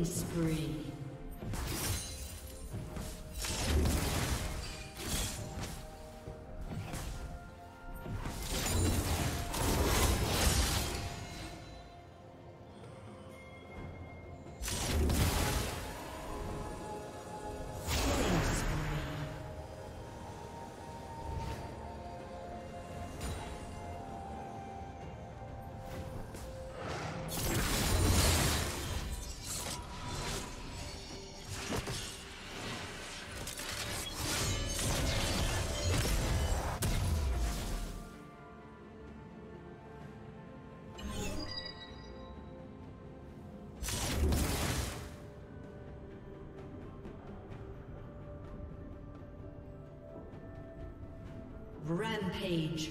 Spree. Rampage.